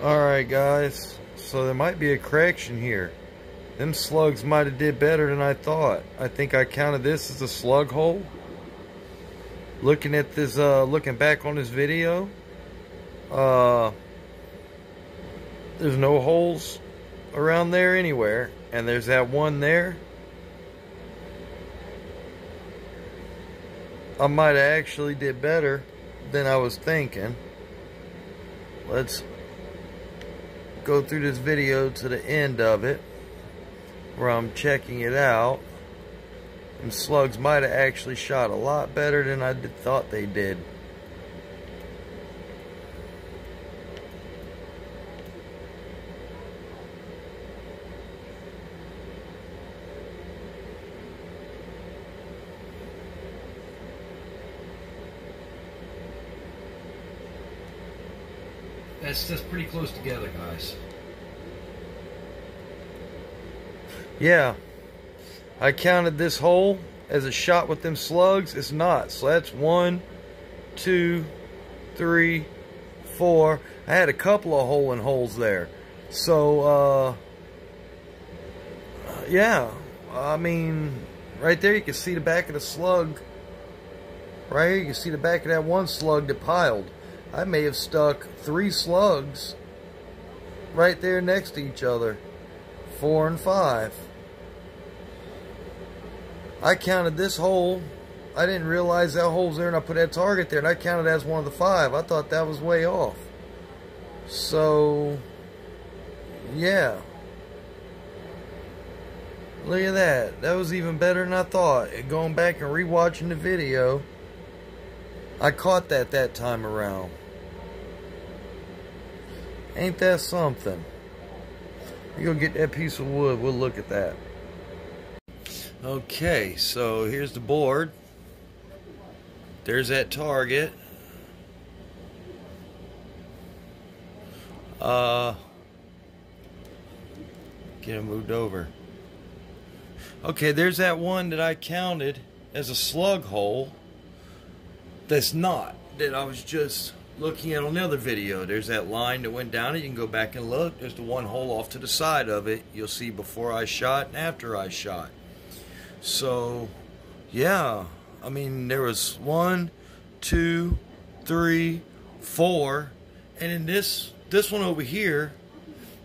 Alright guys, so there might be a correction here. Them slugs might have did better than I thought. I think I counted this as a slug hole. Looking at this, uh, looking back on this video, uh, there's no holes around there anywhere. And there's that one there. I might have actually did better than I was thinking. Let's go through this video to the end of it where I'm checking it out. And slugs might have actually shot a lot better than I did, thought they did. That's just pretty close together, guys. Yeah. I counted this hole as a shot with them slugs. It's not. So that's one, two, three, four. I had a couple of hole in holes there. So, uh, yeah. I mean, right there you can see the back of the slug. Right here you can see the back of that one slug that piled. I may have stuck three slugs right there next to each other. Four and five. I counted this hole. I didn't realize that hole's there and I put that target there and I counted as one of the five. I thought that was way off. So, yeah. Look at that. That was even better than I thought. Going back and rewatching the video, I caught that that time around. Ain't that something? You go get that piece of wood. We'll look at that. Okay, so here's the board. There's that target. Uh, get him moved over. Okay, there's that one that I counted as a slug hole. That's not that I was just looking at on the other video. There's that line that went down it. You can go back and look. There's the one hole off to the side of it. You'll see before I shot and after I shot. So, yeah, I mean, there was one, two, three, four, and in this this one over here,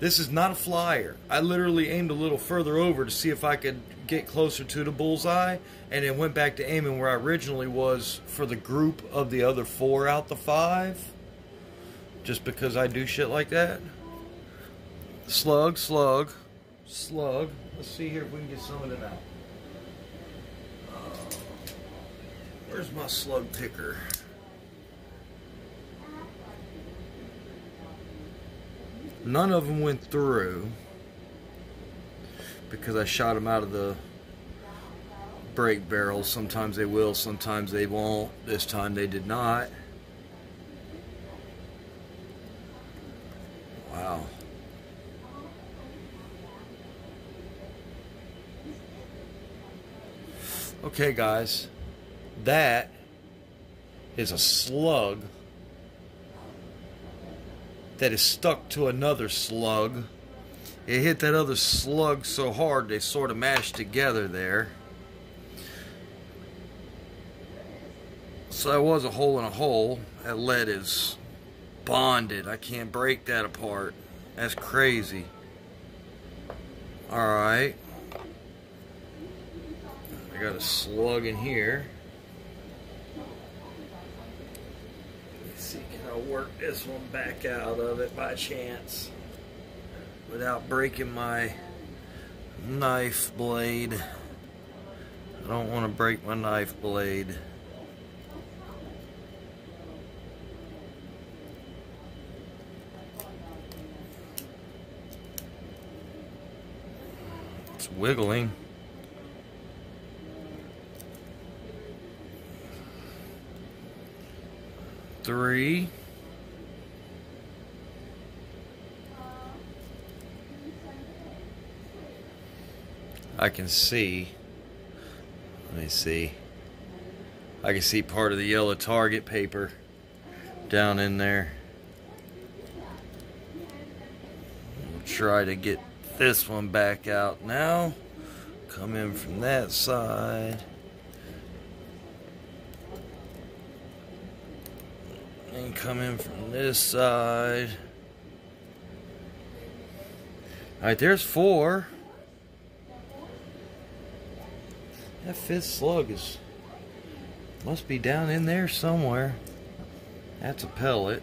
this is not a flyer. I literally aimed a little further over to see if I could get closer to the bullseye, and then went back to aiming where I originally was for the group of the other four out the five, just because I do shit like that. Slug, slug, slug. Let's see here if we can get some of it out. Uh, where's my slug picker? None of them went through because I shot them out of the break barrel. Sometimes they will, sometimes they won't. This time they did not. Wow. Okay, guys. That is a slug that is stuck to another slug. It hit that other slug so hard they sort of mashed together there. So that was a hole in a hole. That lead is bonded. I can't break that apart. That's crazy. Alright. I got a slug in here. Work this one back out of it by chance without breaking my knife blade. I don't want to break my knife blade. It's wiggling. Three. I can see, let me see, I can see part of the yellow target paper down in there. We'll try to get this one back out now. Come in from that side. And come in from this side. Alright, there's four. That fifth slug is must be down in there somewhere. That's a pellet.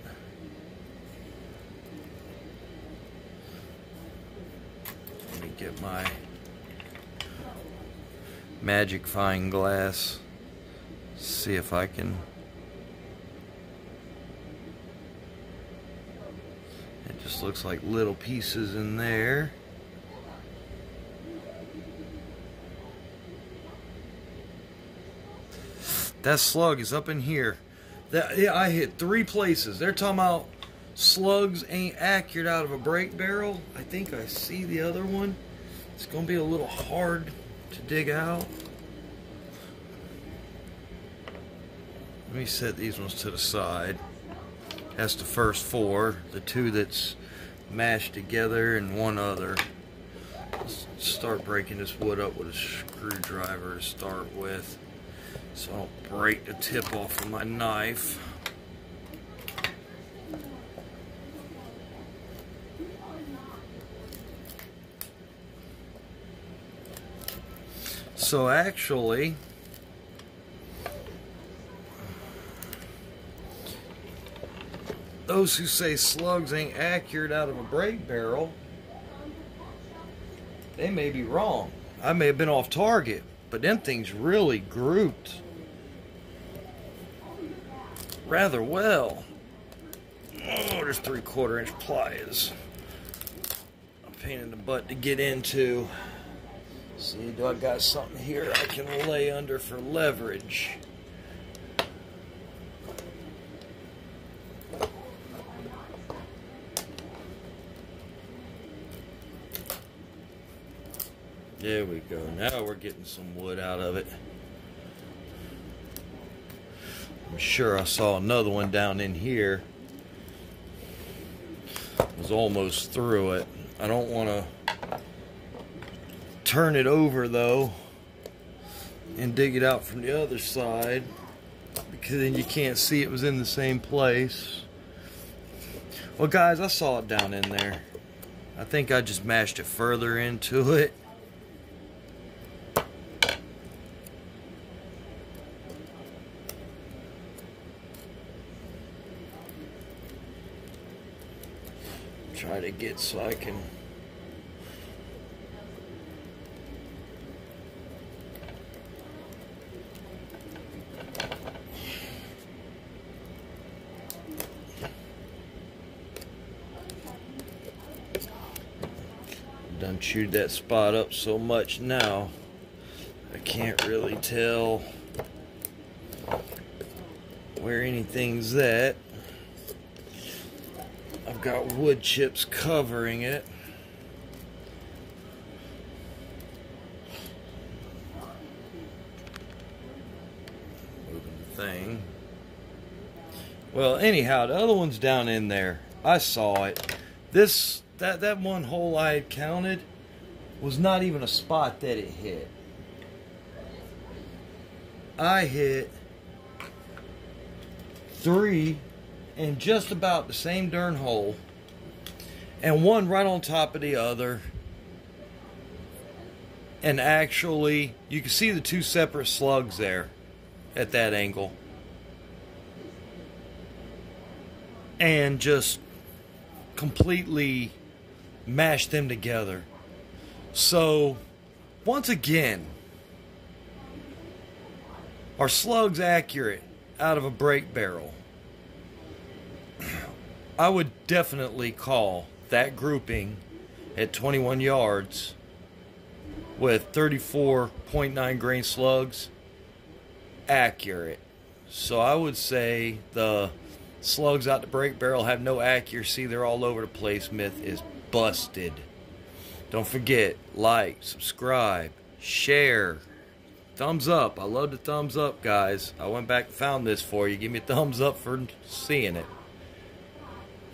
Let me get my magic fine glass. See if I can. It just looks like little pieces in there. That slug is up in here. That yeah, I hit three places. They're talking about slugs ain't accurate out of a break barrel. I think I see the other one. It's gonna be a little hard to dig out. Let me set these ones to the side. That's the first four. The two that's mashed together and one other. Let's start breaking this wood up with a screwdriver to start with so I don't break the tip off of my knife. So actually, those who say slugs ain't accurate out of a break barrel, they may be wrong. I may have been off target, but them things really grouped rather well. Oh, there's three quarter inch pliers. A pain in the butt to get into. See, do I got something here I can lay under for leverage? There we go. Now we're getting some wood out of it. Sure I saw another one down in here. Was almost through it. I don't want to turn it over though and dig it out from the other side because then you can't see it was in the same place. Well guys, I saw it down in there. I think I just mashed it further into it. Try to get so I can done chewed that spot up so much now I can't really tell where anything's at got wood chips covering it. Moving the thing. Well, anyhow, the other one's down in there. I saw it. This that that one hole I had counted was not even a spot that it hit. I hit three in just about the same darn hole and one right on top of the other. And actually you can see the two separate slugs there at that angle. And just completely mash them together. So once again are slugs accurate out of a break barrel? I would definitely call that grouping at 21 yards with 34.9 grain slugs accurate. So I would say the slugs out the break barrel have no accuracy. They're all over the place. Myth is busted. Don't forget, like, subscribe, share, thumbs up. I love the thumbs up, guys. I went back and found this for you. Give me a thumbs up for seeing it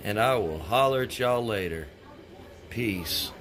and I will holler at y'all later. piece.